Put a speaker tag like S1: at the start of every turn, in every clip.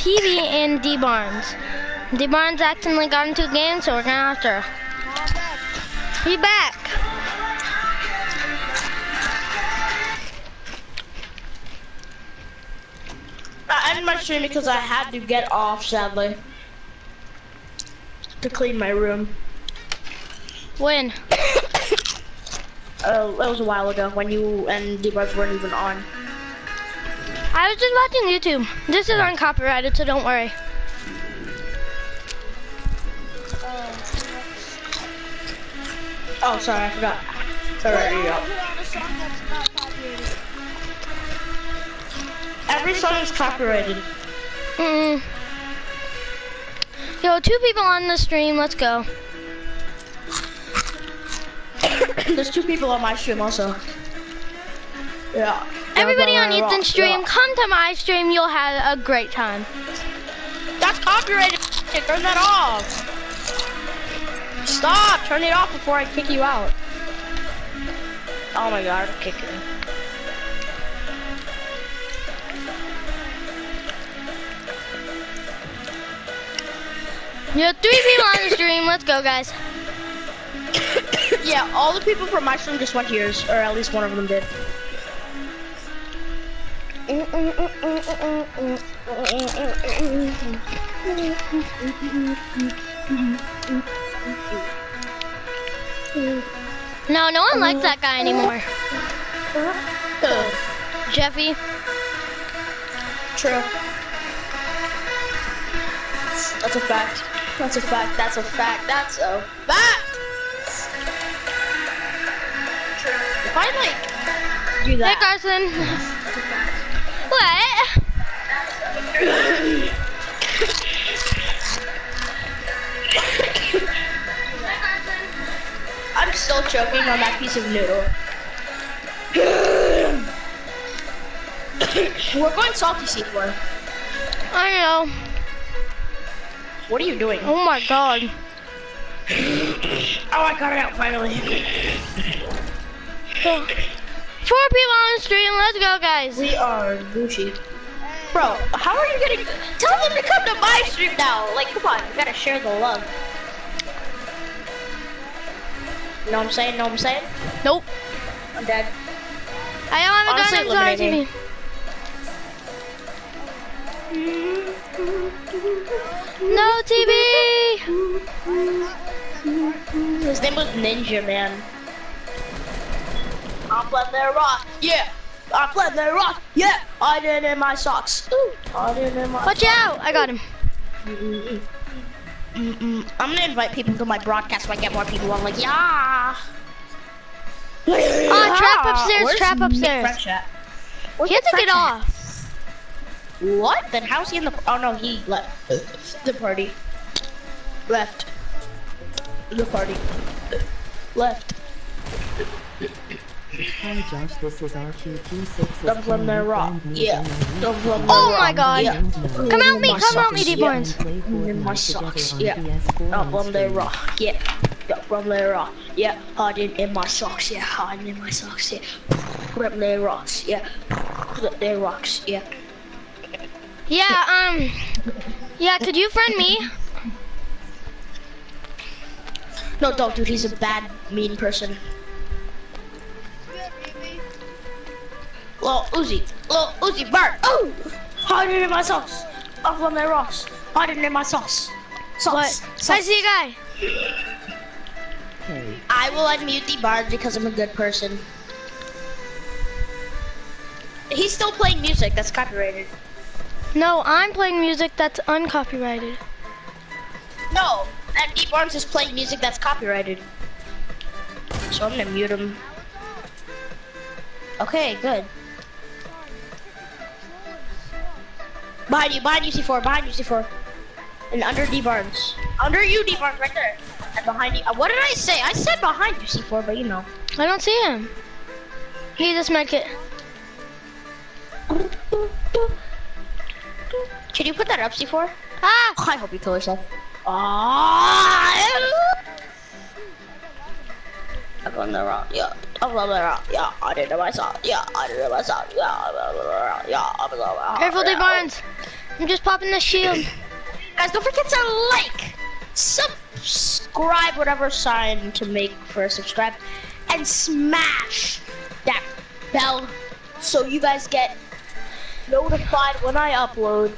S1: TV and D Barnes. D Barnes accidentally got into a game, so we're gonna have to. Be back.
S2: I ended my stream because I had to get off, sadly. To clean my room.
S1: When?
S2: Uh, that was a while ago when you and D-Bugs weren't even on.
S1: I was just watching YouTube. This is uncopyrighted, so don't worry.
S2: Oh, sorry, I forgot. Sorry, yeah. Every song is copyrighted.
S1: Mm. Yo, two people on the stream. Let's go.
S2: There's two people on my stream also. Yeah.
S1: Everybody on Ethan's stream, come to my stream. You'll have a great time.
S2: That's copyrighted. Turn that off. Stop. Turn it off before I kick you out. Oh my god, I'm kicking.
S1: You have three people on the stream. Let's go, guys.
S2: Yeah, all the people from my stream just went to yours, or at least one of them did.
S1: No, no one likes that guy anymore. Jeffy.
S2: True. That's a fact. That's a fact. That's a fact. That's a fact. If I like do that.
S1: Hey, Carson.
S2: I'm still choking on that piece of noodle. We're going salty C4.
S1: I know.
S2: What are you doing?
S1: Oh my god.
S2: Oh, I got it out finally.
S1: Four people on the stream. Let's go, guys.
S2: We are Gucci. Bro, how are you getting? Tell them to come to my stream now. Like, come on, you gotta share the love. You know what I'm saying? Know what I'm saying?
S1: Nope.
S2: I'm dead.
S1: I don't have a
S2: Honestly,
S1: gun. I'm sorry,
S2: eliminating.
S1: TV. No TV.
S2: His name was Ninja Man. I'm playing their rock, yeah. I'm playing their rock, yeah. It in my socks. Ooh, it in my.
S1: Watch out! I got him.
S2: Mm-mm. I'm gonna invite people to my broadcast so I get more people. I'm like, yeah.
S1: Ah, trap upstairs,
S2: Where's
S1: trap
S2: Nick
S1: upstairs.
S2: French at?
S1: He has to get off.
S2: What? Then how's he in the? Oh no, he left the party. Left. The party. Left.
S3: Hi Josh, this is RP26.
S2: Dump from their rock. Yeah. Dump from their
S1: Oh my god.
S2: Yeah.
S1: Come out me, come out me,
S2: socks,
S1: D
S2: yeah. In my socks. Yeah. Dump from their rock. Yeah. Dump from their rock. Yeah. Hiding in my socks. Yeah. Hiding in my socks. Yeah. Grab their rocks. Yeah. Grab their rocks. Yeah.
S1: Yeah, um, yeah, could you friend me?
S2: No, don't, dude. He's a bad, mean person. Lil Uzi. Lil Uzi Bird. Oh! Hiding in my sauce. Up on their rocks. Hiding in my sauce. Sauce.
S1: What?
S2: Sauce.
S1: I see a guy.
S3: Hey,
S2: I will unmute the bard because I'm a good person. He's still playing music that's copyrighted.
S1: No, I'm playing music that's uncopyrighted.
S2: No, and D Barnes is playing music that's copyrighted. So I'm gonna mute him. Okay, good. Behind you, behind you, C4, behind you, C4. And under D Barnes. Under you, D Barnes, right there. And behind you. uh, What did I say? I said behind you, C4, but you know.
S1: I don't see him. He just make it.
S2: Can you put that up, C4?
S1: Ah!
S2: I hope you kill yourself. Ah! I'm on the rock. I'm on the rock, yeah. I did it myself, yeah. I did it myself. I'm on the rock, yeah. I'm on.
S1: Careful, D
S2: yeah.
S1: Barnes. I'm just popping the shield.
S2: Guys, don't forget to like, subscribe, whatever sign to make for a subscribe, and smash that bell so you guys get notified when I upload.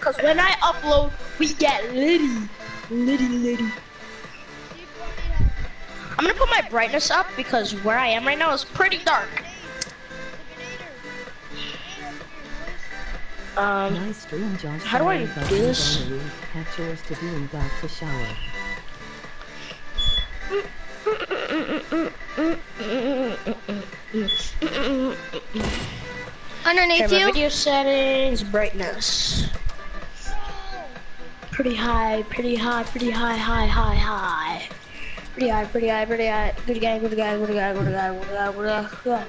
S2: Cause when I upload, we get litty, litty, litty. I'm gonna put my brightness up because where I am right now is pretty dark. Um,
S3: Nice stream, Josh.
S2: How do I do this?
S3: on the. Have chores to do and back to shower.
S1: Underneath
S2: Okay,
S1: you.
S2: video settings, brightness. Pretty high, pretty high, pretty high, high, high, high. Pretty high, pretty high, pretty high. Good guy, good guy, good guy, good guy, good guy, good guy, good guy.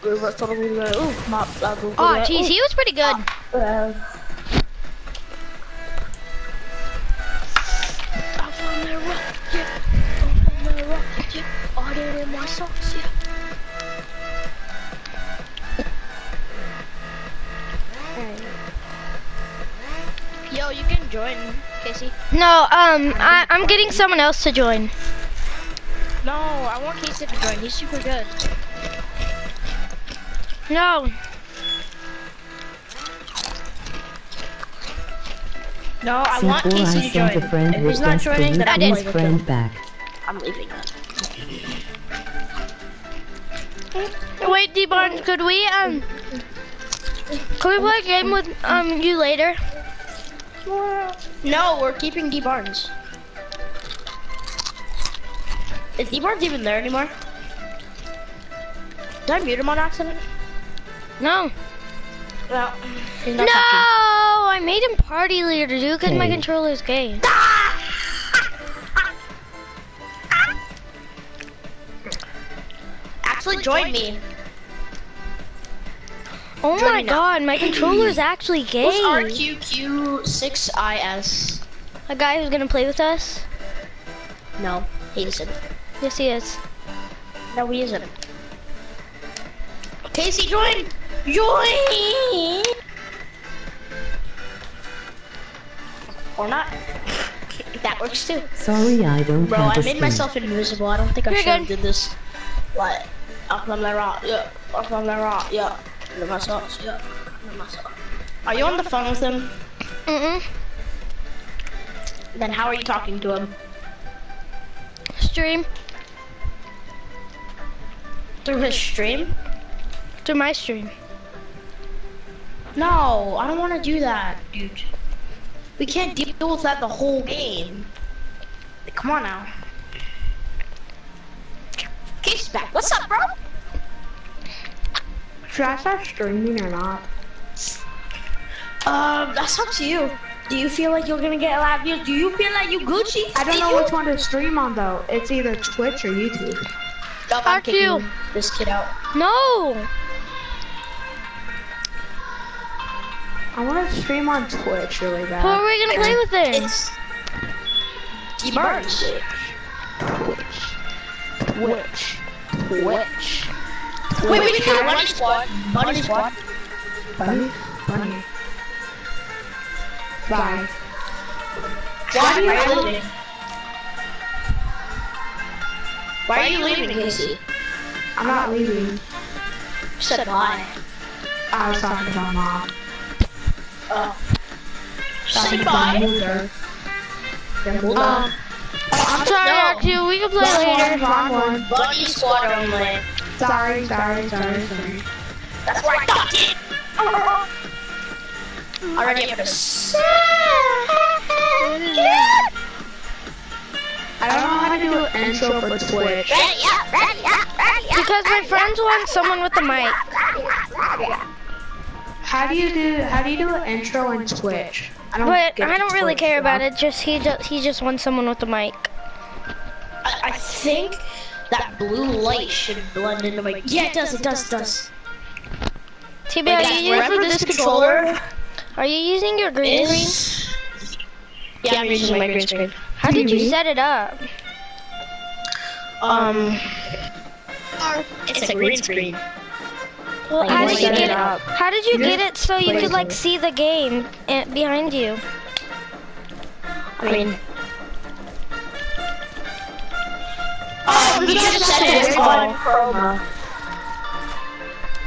S2: Good guy. Ooh, mop, good
S1: Oh, jeez, he was pretty good.
S2: Ooh, I found that rock, yeah. I found that rock, yeah. All that in my socks, yeah. Yo, you can join, Casey.
S1: No, um, I, I'm getting someone else to join.
S2: No, I want Casey to join. He's super good.
S1: No,
S2: No, I want
S3: Simple, I
S2: Casey to join.
S3: a friend
S2: If he's not joining, then
S3: please
S2: playing
S3: friend back.
S2: I'm leaving.
S1: wait, D-Barnes, could we, um, could we play a game with, um, you later?
S2: No, we're keeping D Barnes. Is D Barnes even there anymore? Did I mute him on accident?
S1: No.
S2: Well, He's
S1: No,
S2: not talking.
S1: I made him party leader, dude, because my hmm.
S3: Okay.
S1: controller's gay. Ah!
S2: Actually, join me.
S1: Oh
S2: Join
S1: my
S2: me
S1: god, my controller's actually gay.
S2: Who's RQQ6IS?
S1: A guy who's gonna play with us?
S2: No, he isn't.
S1: Yes, he is.
S2: No, he isn't. Casey, join! Join! Or not. That works too.
S3: Sorry, I don't know.
S2: Bro,
S3: have
S2: I
S3: a
S2: made
S3: stream.
S2: myself invisible. I don't think I
S1: You're
S2: should have
S1: good.
S2: did this. Like, up on the rock, yeah. Up on the rock, yeah. Under my socks, yeah. Under my socks. Are you on the phone with him?
S1: Mm-mm.
S2: Then how are you talking to him?
S1: Stream.
S2: Through his stream?
S1: To my stream.
S2: No, I don't want to do that, dude. We can't deal with that the whole game. Come on now. Case back. What's up, bro?
S4: Should I start streaming or not?
S2: Um, that's up to you. Do you feel like you're gonna get a lot of views? Do you feel like you Gucci?
S4: I don't
S2: Did
S4: know
S2: you?
S4: which one to stream on though. It's either Twitch or YouTube.
S2: Dog, I'm
S1: Fuck
S2: kicking
S1: you.
S2: this kid out.
S1: No!
S4: I want to stream on Twitch really bad.
S1: Who are we gonna play with then?
S2: It's D Barnes.
S4: Twitch.
S2: Twitch. Wait, we can do Bunny Squad. Bunny Squad.
S4: Bunny. Bunny. Bye.
S2: Why are you Why are you leaving, Casey?
S4: I'm not leaving.
S2: You said bye.
S4: I was talking to my mom.
S2: Oh. Say bye.
S4: hold
S1: Um,
S4: on.
S1: I'm sorry,
S2: No.
S1: Archie, we can play later.
S4: wrong one.
S2: Bunny Squad only.
S4: Sorry, sorry, sorry, sorry.
S2: That's where I got it. I Already up to
S4: I don't know how to do an intro for Twitch.
S2: Ready up, ready up, ready up.
S1: Because my friends want someone with a mic.
S4: How do you do how do you do an intro in Twitch? I don't
S1: But
S4: get
S1: I don't really
S4: Twitch,
S1: care about it. Just he just he just wants someone with a mic.
S2: I, I think that blue light should blend into my. Yeah, it does. It does. It does.
S1: TB,
S2: Wait,
S1: are you using
S2: this controller?
S1: Are you using your green screen?
S2: Is... Yeah, I'm using my green screen.
S1: How did you set it up?
S2: Um, it's a green screen.
S1: Well, how did you get
S2: it
S1: it?
S2: up.
S1: How did you get it so you could like see the game eh, behind you?
S2: I mean. Oh, you just set it on Chroma.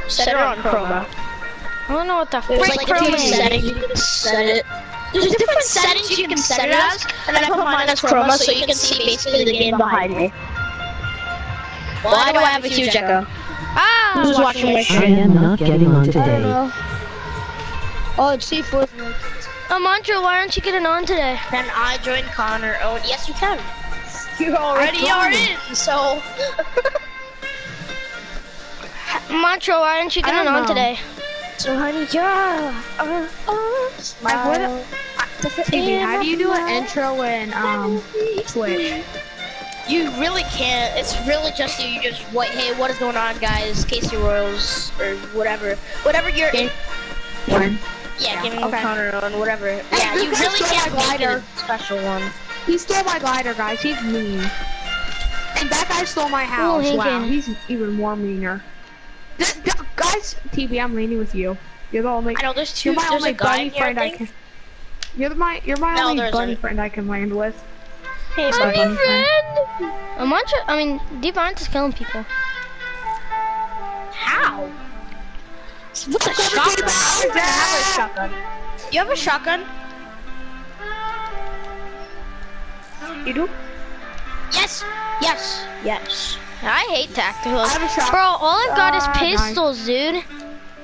S2: Set it on Chroma.
S1: I don't know what the
S2: There's
S1: frick
S2: like
S1: Chrome
S2: different
S1: is.
S2: settings you can set it. There's different settings you can set it as, and I put mine as Chroma so you can see basically the game behind me. Why do I have a huge echo?
S1: Ah!
S2: Who's watching my
S3: I am not getting on today.
S5: Oh, it's C4.
S1: Oh, Mantra, why aren't you getting on today?
S2: Can I join Connor? Oh, yes, you can. You already are in, so.
S1: Mantra, why aren't you getting on
S4: know.
S1: today?
S2: so, honey, yeah. Uh, uh,
S4: Like, what? TV, how do you do an intro in um Twitch?
S2: You really can't. It's really just you. You just what? Hey, what is going on, guys? Casey Royals or whatever, whatever you're in.
S4: When?
S2: Yeah, Gaming
S4: okay.
S2: with Connor on whatever. Yeah, you really can't make it a special one.
S4: He stole my glider, guys. He's mean. And that guy stole my house.
S1: he
S4: wow,
S1: can.
S4: he's even more meaner. Th- th- guys, TV, I'm leaning with you. You're the only.
S2: I know there's 2
S4: You're my
S2: there's
S4: only
S2: a guy
S4: bunny friend
S2: I
S4: I can. You're the, my. You're my
S2: No,
S4: only
S2: there
S4: bunny friend I can land with.
S2: Hey, buddy.
S1: friend! Oh, Mantra, I mean, Devon's is killing people.
S2: How? What's a shotgun? I have a shotgun. You have a shotgun?
S4: You do?
S2: Yes. Yes. Yes.
S1: I hate tacticals.
S4: I have a shot-
S1: Bro, all I've got is
S4: Ah, nice.
S1: pistols, dude.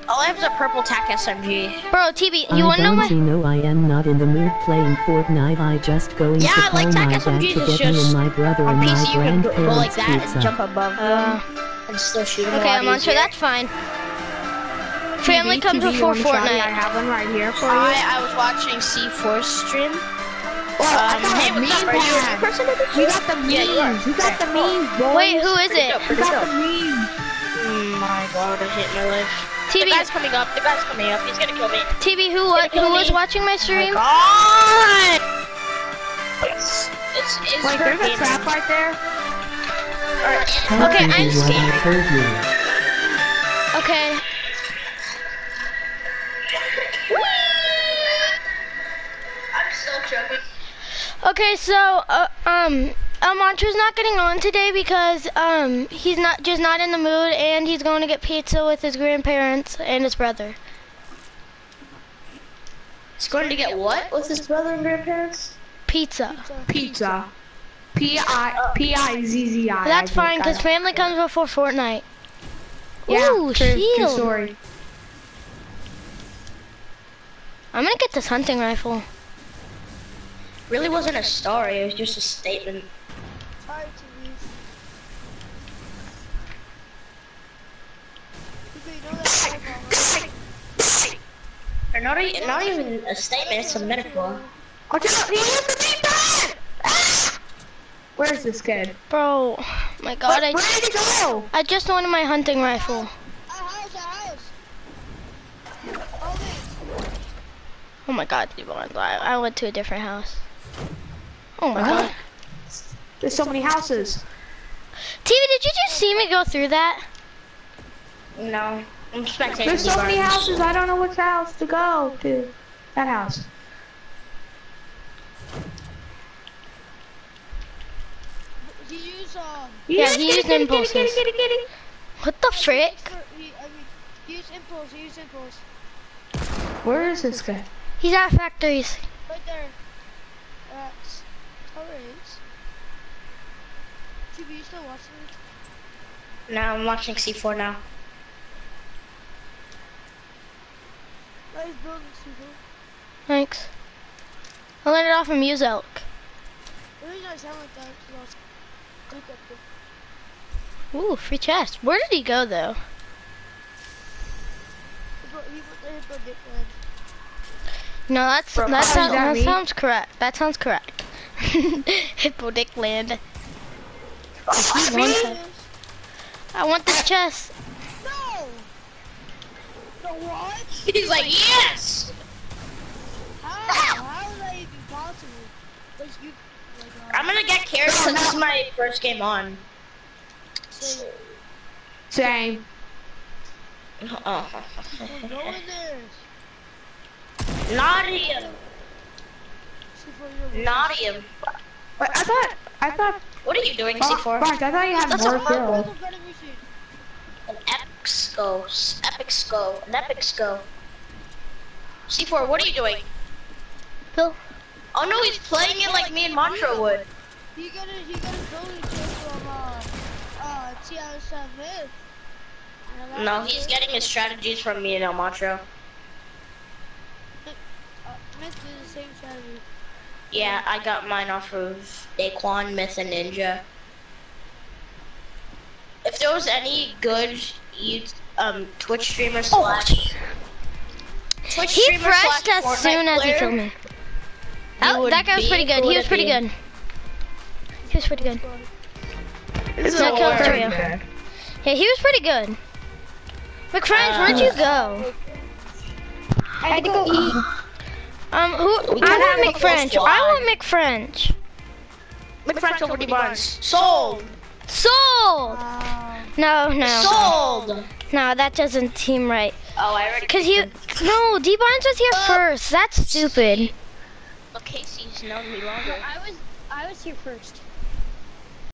S2: All I have is a purple tac SMG.
S1: Bro, TB, you
S3: I
S1: wanna know
S3: don't
S1: my...
S3: you know I am not in the mood playing Fortnite. I just going
S2: Yeah,
S3: to
S2: I
S3: call
S2: like
S3: my
S2: Tac
S3: dad to get me and my brother
S2: On
S3: and my
S2: PC, you can go like
S3: grandparents
S2: that and
S3: pizza.
S2: jump above
S1: Uh,
S2: and still shoot
S1: okay, I'm on
S2: easier.
S1: that's fine. Family
S4: TV,
S1: comes
S4: TV,
S1: before
S4: want a shotty? I
S1: Fortnite.
S4: have one right here for you.
S2: I, I was watching C4 stream.
S4: Oh, I
S2: Um,
S4: got
S2: hey, what's up?
S4: meme
S2: Are you a
S4: pad.
S2: new person?
S4: We got the memes.
S2: Yeah, you are.
S4: We got the memes, boys.
S1: Wait, who is it?
S4: We got the memes.
S2: Oh my god, I hate my life. The
S1: TB,
S2: guy's coming up. The guy's coming up. He's gonna kill me.
S1: TB, who wa-
S2: kill
S1: who was watching my stream?
S2: God! It's it's it's
S4: Wait, there's a trap right there.
S2: Or it's
S1: Okay, I'm
S3: you
S1: just
S3: what I
S1: kidding.
S3: told you?
S1: Okay.
S2: I'm still joking.
S1: Okay, so uh, um, Almantra's not getting on today because um he's not just not in the mood, and he's going to get pizza with his grandparents and his brother.
S2: He's going to get what with his brother and grandparents?
S1: Pizza.
S4: Pizza. P I P I Z Z I.
S1: That's
S4: I
S1: fine because family comes before Fortnite.
S4: yeah,
S1: Ooh,
S4: true, true story.
S1: I'm gonna get this hunting rifle.
S2: Really wasn't a story. It was just a statement.
S5: Sorry to leave. People, you know that song, right?
S2: Or not, e- not even a statement. It's a metaphor.
S4: Oh, just, he has the meme pad! Ah! Where's this kid?
S1: Bro, my god,
S4: Where,
S1: I,
S4: where did he go?
S1: I just wanted my hunting rifle.
S5: A house, a house. Oh, wait.
S1: Oh my god, Devon, I, I went to a different house. Oh my
S4: What?
S1: god.
S4: There's so many houses.
S1: TV, did you just see me go through that?
S2: No, I'm spectating.
S4: There's so many houses. I don't know which house to go to. That house.
S5: He used, um,
S1: Yeah, he used
S4: Kitty, kitty,
S1: impulses.
S4: kitty, kitty, kitty.
S1: What the frick?
S5: for, he, I mean, he used impulse, he used impulse.
S4: Where is this guy?
S1: He's at factories.
S5: Right there. That's turrets. TV, you still watching me?
S2: No, I'm watching C4 now.
S5: Nice building, people.
S1: Thanks. I let it off from Muse Elk.
S5: The reason I sound like that is 'cause I was click up the
S1: Ooh, free chest. Where did he go though?
S5: hippo, he put the hippo dip land.
S1: No, that's
S4: Bro,
S1: that,
S4: how
S1: sound,
S4: that
S1: that sounds correct. That sounds correct. Hippo Dick Land.
S4: Oh,
S1: One
S4: me?
S1: sec. I want this chest.
S5: No! The what?
S2: He's like, yes.
S5: How? How is that even possible? Like you, like, uh,
S2: I'm gonna get carried because this is my first game on.
S5: say,
S4: Same.
S5: Go in there.
S2: not him.
S5: See for your
S2: Not him.
S4: Wait, I thought, I thought,
S2: What are you doing,
S4: oh,
S2: C4?
S4: Barnes, I thought you had
S2: That's
S4: more
S2: a hard
S4: kills.
S5: Look at the machine.
S2: An epic skull. Epic skull. An epic skull. C4, what are you doing?
S1: Bill.
S2: Oh no, he's playing it like me and Mantra would.
S5: He got a he got a chip from uh uh TSM Myth. And I
S2: No, he's getting his strategies from me and El Mantra.
S5: Myth is the same strategy.
S2: Yeah, I got mine off of Daequan, Myth, and Ninja. If there was any good you um Twitch streamer slash Twitch
S1: He
S2: streamer slash
S1: pressed as
S2: Fortnite
S1: soon as he killed me. Oh, that guy was pretty good. He was pretty
S2: be?
S1: good. He was pretty good.
S4: This
S1: No,
S4: a
S1: kill
S4: war.
S1: three. Yeah, he was pretty good. McFriends, where'd you go?
S4: I had to go eat.
S1: Um, who? I want
S2: have a
S1: McFrench. I want McFrench.
S2: McFrench over the Barnes. Sold.
S1: Sold.
S5: Wow.
S1: No, no,
S2: Sold.
S1: no. That doesn't seem right.
S2: Oh, I already.
S1: Cause he, no, D Barnes was here uh, first. That's stupid.
S2: Well, Casey's known me longer.
S6: I was I was here first.